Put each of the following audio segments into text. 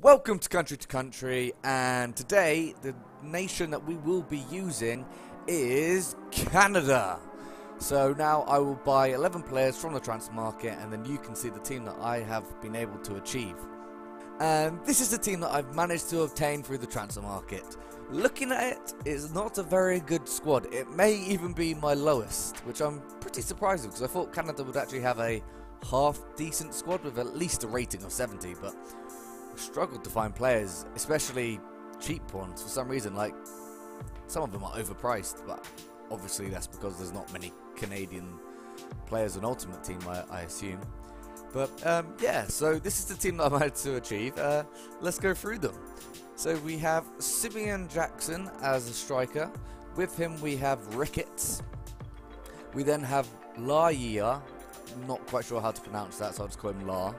Welcome to Country to Country, and today the nation that we will be using is Canada. So now I will buy 11 players from the transfer market, and then you can see the team that I have been able to achieve. And this is the team that I've managed to obtain through the transfer market. Looking at it, it's not a very good squad. It may even be my lowest, which I'm pretty surprised because I thought Canada would actually have a half decent squad with at least a rating of 70, but struggled to find players, especially cheap ones for some reason. Like some of them are overpriced, but obviously that's because there's not many Canadian players on Ultimate Team, I, I assume. But um, yeah, so this is the team that I managed to achieve. Uh, let's go through them. So we have Simeon Jackson as a striker. With him we have Ricketts. We then have La Yia. Not quite sure how to pronounce that, so I'll just call him La.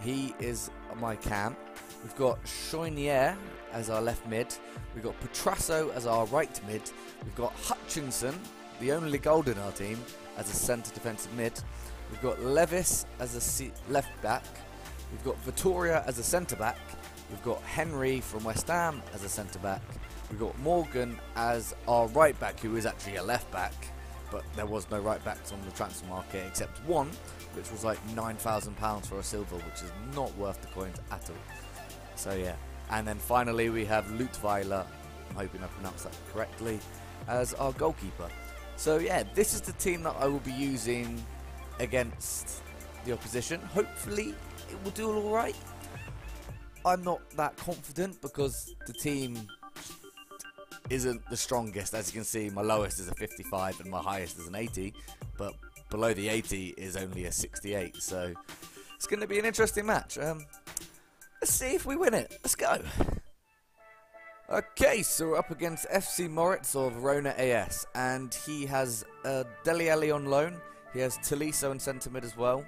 He is my cam. We've got Choiniere as our left mid. We've got Petrasso as our right mid. We've got Hutchinson, the only gold in our team, as a centre defensive mid. We've got Levis as a left back. We've got Vitoria as a centre back. We've got Henry from West Ham as a centre back. We've got Morgan as our right back, who is actually a left back. But there was no right backs on the transfer market except one, which was like £9,000 for a silver, which is not worth the coins at all. So yeah. And then finally we have Leutwiler, I'm hoping I pronounced that correctly, as our goalkeeper. So yeah, this is the team that I will be using against the opposition. Hopefully it will do all right. I'm not that confident because the team isn't the strongest. As you can see, my lowest is a 55 and my highest is an 80, but below the 80 is only a 68. So it's going to be an interesting match. Um, let's see if we win it. Let's go. Okay, so we're up against FC Moritz or Verona AS, and he has uh, Dele Alli on loan. He has Tolisso in centre mid as well.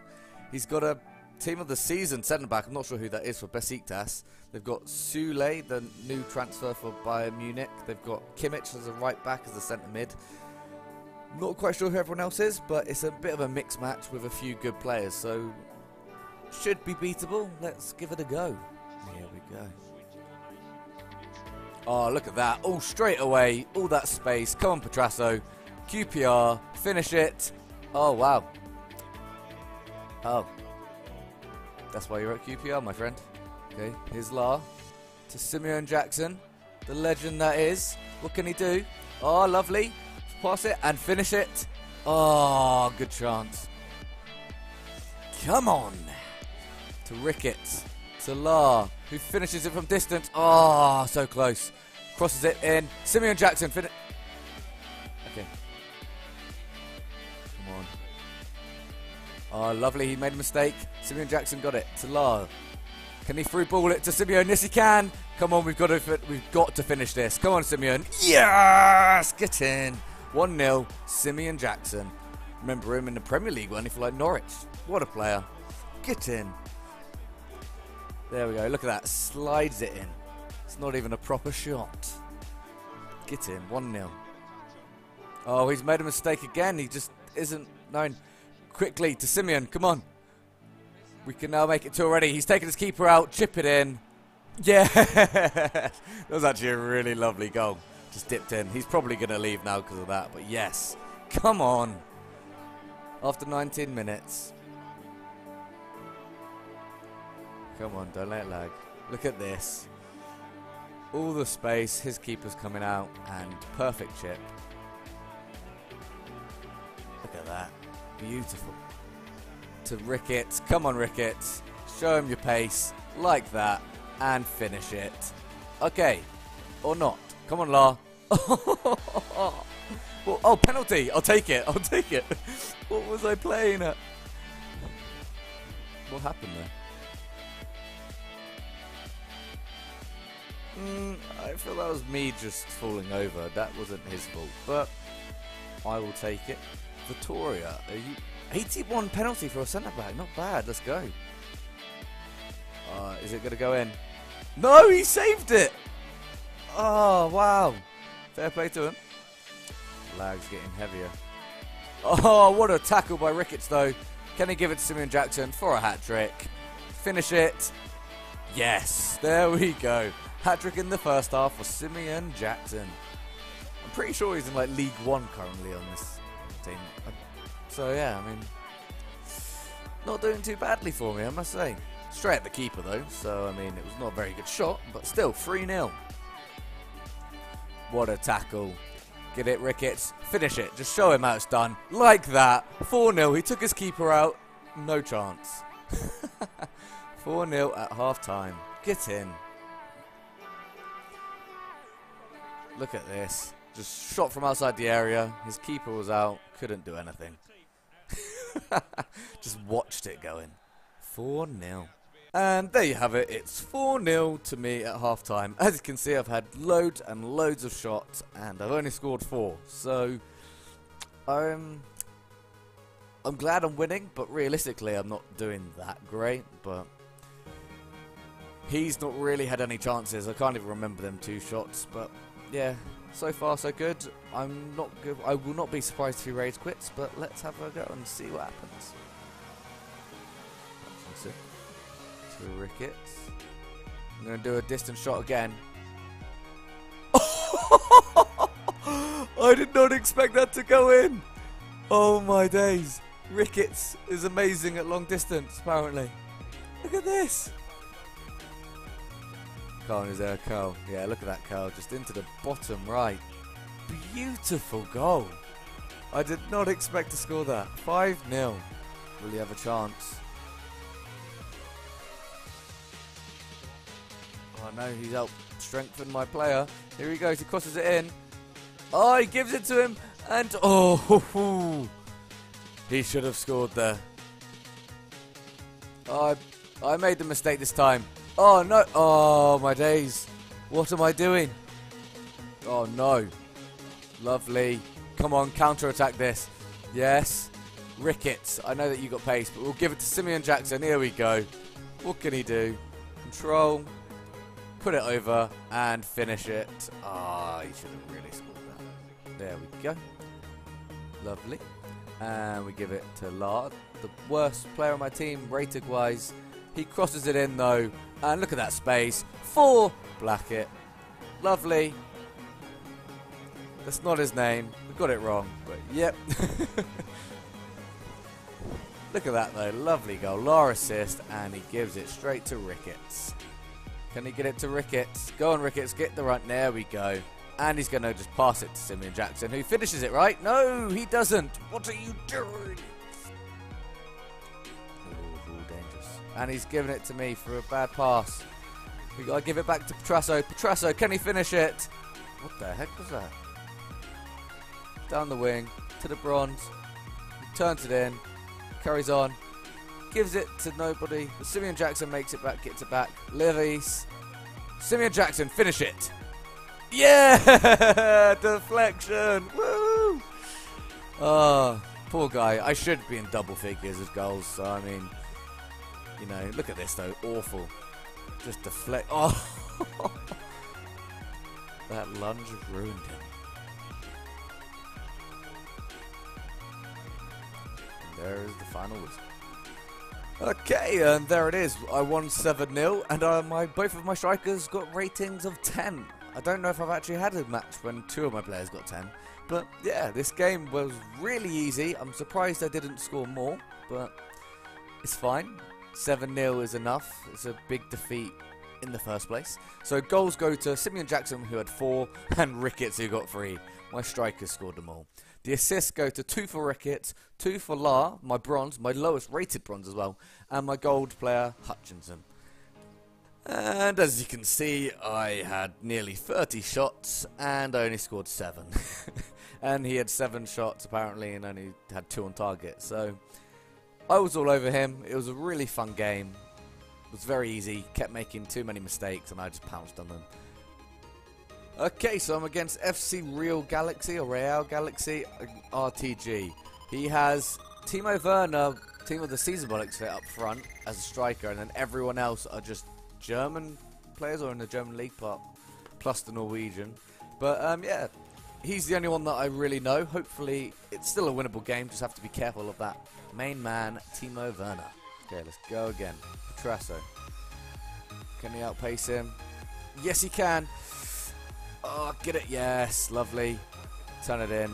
He's got a team of the season centre back. I'm not sure who that is for Besiktas. They've got Sule, the new transfer for Bayern Munich. They've got Kimmich as a right back as a centre mid. Not quite sure who everyone else is, but it's a bit of a mixed match with a few good players, so should be beatable. Let's give it a go. Here we go. Oh, look at that. All straight away. All that space. Come on, Petrasso. QPR. Finish it. Oh, wow. Oh. That's why you're at QPR, my friend. Okay, here's La. To Simeon Jackson. The legend that is. What can he do? Oh, lovely. Pass it and finish it. Oh, good chance. Come on. To Ricketts. To La, who finishes it from distance. Oh, so close. Crosses it in. Simeon Jackson. Fin- Oh, lovely. He made a mistake. Simeon Jackson got it to La. Can he through ball it to Simeon? Yes, he can. Come on, we've got to we've got to finish this. Come on, Simeon. Yes, get in. One 0 Simeon Jackson. Remember him in the Premier League when he for like Norwich. What a player. Get in. There we go. Look at that. Slides it in. It's not even a proper shot. Get in. 1 0. Oh, he's made a mistake again. He just isn't known. Quickly to Simeon. Come on. We can now make it two already. He's taken his keeper out. Chip it in. Yeah. that was actually a really lovely goal. Just dipped in. He's probably going to leave now because of that. But yes. Come on. After 19 minutes. Come on, don't let it lag. Look at this. All the space, his keeper's coming out, and perfect chip. Look at that. Beautiful. To Ricketts. Come on, Ricketts. Show him your pace. Like that. And finish it. Okay. Or not. Come on, La. well, oh, penalty. I'll take it. I'll take it. what was I playing at? What happened there? Mm, I feel that was me just falling over. That wasn't his fault, but I will take it. Vitoria, you 81 penalty for a centre back. Not bad. Let's go. Uh, is it going to go in? No, he saved it. Oh wow! Fair play to him. Lag's getting heavier. Oh, what a tackle by Ricketts though. Can he give it to Simeon Jackson for a hat trick? Finish it. Yes, there we go. Hat trick in the first half for Simeon Jackson. I'm pretty sure he's in like League One currently on this team. So yeah, I mean, not doing too badly for me, I must say. Straight at the keeper though, so I mean, it was not a very good shot, but still 3 0. What a tackle. Get it, Ricketts. Finish it. Just show him how it's done. Like that. 4 0. He took his keeper out. No chance. 4 0 at half time. Get in. Look at this. Just shot from outside the area. His keeper was out. Couldn't do anything. Just watched it going. 4 0. And there you have it. It's 4 0 to me at half time. As you can see, I've had loads and loads of shots, and I've only scored 4. So, I'm. I'm glad I'm winning, but realistically, I'm not doing that great. But he's not really had any chances. I can't even remember them two shots. But yeah, so far so good. I'm not good. I will not be surprised if he raids quits. But let's have a go and see what happens. to Ricketts. I'm going to do a distant shot again. I did not expect that to go in. Oh my days. Ricketts is amazing at long distance, apparently. Look at this. Carl, is there a curl? Yeah, look at that curl. Just into the bottom right. Beautiful goal. I did not expect to score that. 5 0. Will he have a chance? Oh know he's helped strengthen my player. Here he goes, he crosses it in. Oh, he gives it to him, and oh, he should have scored there. Oh, I, I made the mistake this time. Oh no, oh my days. What am I doing? Oh no. Lovely. Come on, counter attack this. Yes. Ricketts. I know that you got pace, but we'll give it to Simeon Jackson. Here we go. What can he do? Control put it over, and finish it. Ah, oh, he should have really scored that. There we go. Lovely. And we give it to Lard, the worst player on my team, rated wise. He crosses it in though, and look at that space for Blackett. Lovely. That's not his name. We got it wrong, but yep. look at that though, lovely goal. Law assist, and he gives it straight to Ricketts. Can he get it to Ricketts? Go on, Ricketts. Get the run. There we go. And he's going to just pass it to Simeon Jackson, who finishes it, right? No, he doesn't. What are you doing? And he's giving it to me for a bad pass. we got to give it back to Petrasso. Petrasso, can he finish it? What the heck was that? Down the wing, to the bronze. Turns it in. Carries on gives it to nobody. Simeon Jackson makes it back, gets it back. Levis. Simeon Jackson, finish it. Yeah! Deflection! Woo! Oh, ah, poor guy. I should be in double figures as goals, so I mean, you know, look at this though. Awful. Just deflect. Oh! that lunge ruined him. And there is the final whistle. Okay, and there it is. I won 7-0, and uh, my both of my strikers got ratings of 10. I don't know if I've actually had a match when two of my players got 10. But yeah, this game was really easy. I'm surprised I didn't score more, but it's fine. 7-0 is enough. It's a big defeat in the first place. So goals go to Simeon Jackson, who had 4, and Ricketts, who got 3. My strikers scored them all. The assists go to two for Ricketts, two for La, my bronze, my lowest rated bronze as well, and my gold player, Hutchinson. And as you can see, I had nearly 30 shots and I only scored 7. and he had 7 shots apparently and only had 2 on target. So I was all over him. It was a really fun game. It was very easy, kept making too many mistakes and I just pounced on them. Okay, so I'm against FC Real Galaxy or Real Galaxy uh, RTG. He has Timo Werner, team of the season bollocks fit up front as a striker, and then everyone else are just German players or in the German league part, plus the Norwegian. But um, yeah, he's the only one that I really know. Hopefully, it's still a winnable game. Just have to be careful of that main man, Timo Werner. Okay, let's go again. Petrasso. Can he outpace him? Yes, he can. Oh, get it. Yes, lovely. Turn it in.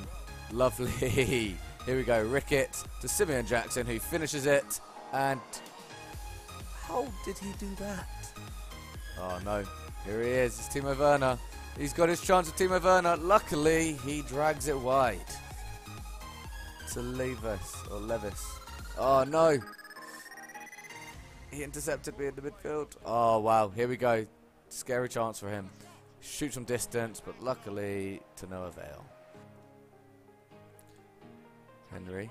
Lovely. Here we go. Rickett to Simeon Jackson, who finishes it. And how did he do that? Oh, no. Here he is. It's Timo Werner. He's got his chance with Timo Werner. Luckily, he drags it wide. To Levis or Levis. Oh, no. He intercepted me in the midfield. Oh, wow. Here we go. Scary chance for him. Shoots from distance, but luckily to no avail. Henry.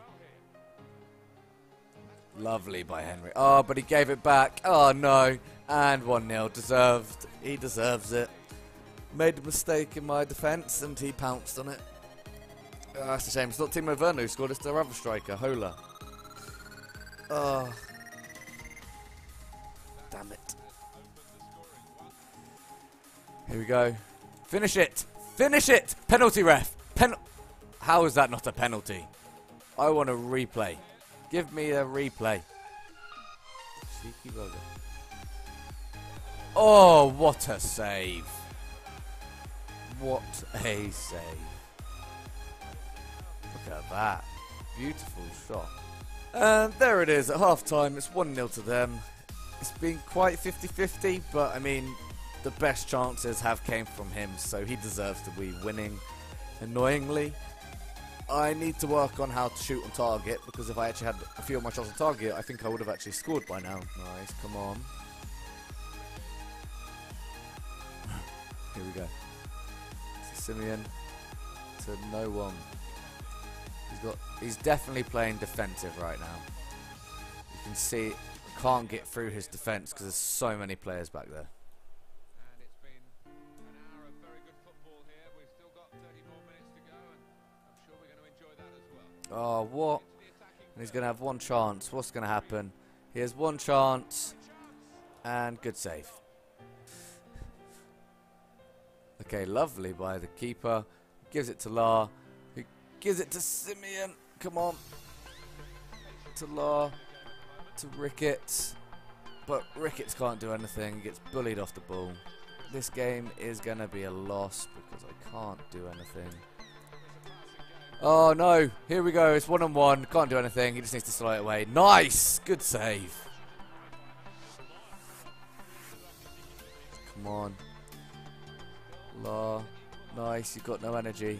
Lovely by Henry. Oh, but he gave it back. Oh, no. And 1-0. Deserved. He deserves it. Made a mistake in my defence, and he pounced on it. Oh, that's a shame. It's not Timo Werner who scored. It's their other striker, Hola. Oh. Damn it. Here we go. Finish it. Finish it. Penalty ref. Pen. How is that not a penalty? I want a replay. Give me a replay. Oh, what a save. What a save. Look at that. Beautiful shot. And there it is at half time. It's 1 0 to them. It's been quite 50 50, but I mean, the best chances have came from him, so he deserves to be winning. Annoyingly, I need to work on how to shoot on target because if I actually had a few of my shots on target, I think I would have actually scored by now. Nice, come on. Here we go. Simeon to no one. He's got. He's definitely playing defensive right now. You can see can't get through his defense because there's so many players back there. Oh, what? And he's going to have one chance. What's going to happen? He has one chance. And good save. Okay, lovely by the keeper. Gives it to La. Who gives it to Simeon. Come on. To La. To Ricketts. But Ricketts can't do anything. Gets bullied off the ball. This game is going to be a loss because I can't do anything. Oh no, here we go. It's one on one. Can't do anything. He just needs to slide away. Nice! Good save. Come on. Law. Nice, you've got no energy.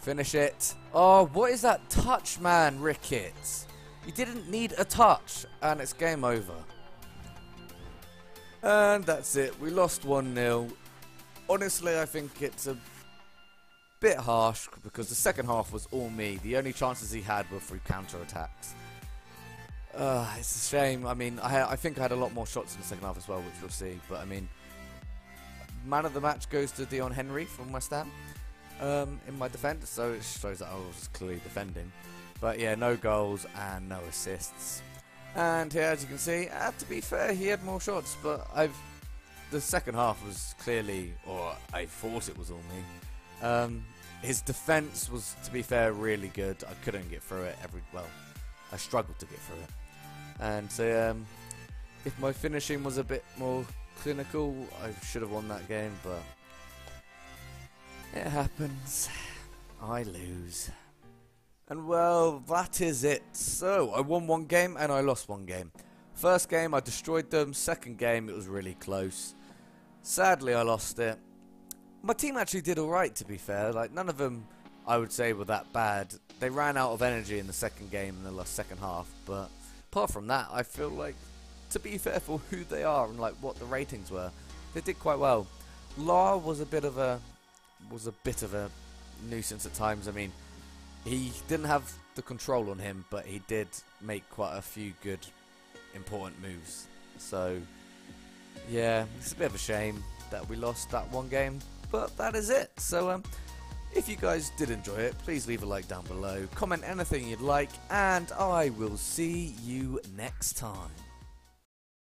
Finish it. Oh, what is that touch, man, Ricketts? You didn't need a touch, and it's game over. And that's it. We lost 1-0. Honestly, I think it's a bit harsh because the second half was all me. The only chances he had were through counter attacks. Uh, it's a shame. I mean, I, I think I had a lot more shots in the second half as well, which we'll see. But I mean, man of the match goes to Dion Henry from West Ham um, in my defence, so it shows that I was clearly defending. But yeah, no goals and no assists. And here, as you can see, uh, to be fair, he had more shots, but I've the second half was clearly, or I thought it was all me. Um, his defense was, to be fair, really good. I couldn't get through it every well. I struggled to get through it, and so um, if my finishing was a bit more clinical, I should have won that game. But it happens. I lose. And well, that is it. So, I won one game and I lost one game. First game, I destroyed them. Second game, it was really close. Sadly, I lost it my team actually did alright, to be fair. Like, none of them, I would say, were that bad. They ran out of energy in the second game in the last second half, but apart from that, I feel like, to be fair for who they are and like what the ratings were, they did quite well. Law was a bit of a was a bit of a nuisance at times. I mean, he didn't have the control on him, but he did make quite a few good, important moves. So, yeah, it's a bit of a shame that we lost that one game but that is it. So, um, if you guys did enjoy it, please leave a like down below, comment anything you'd like, and I will see you next time.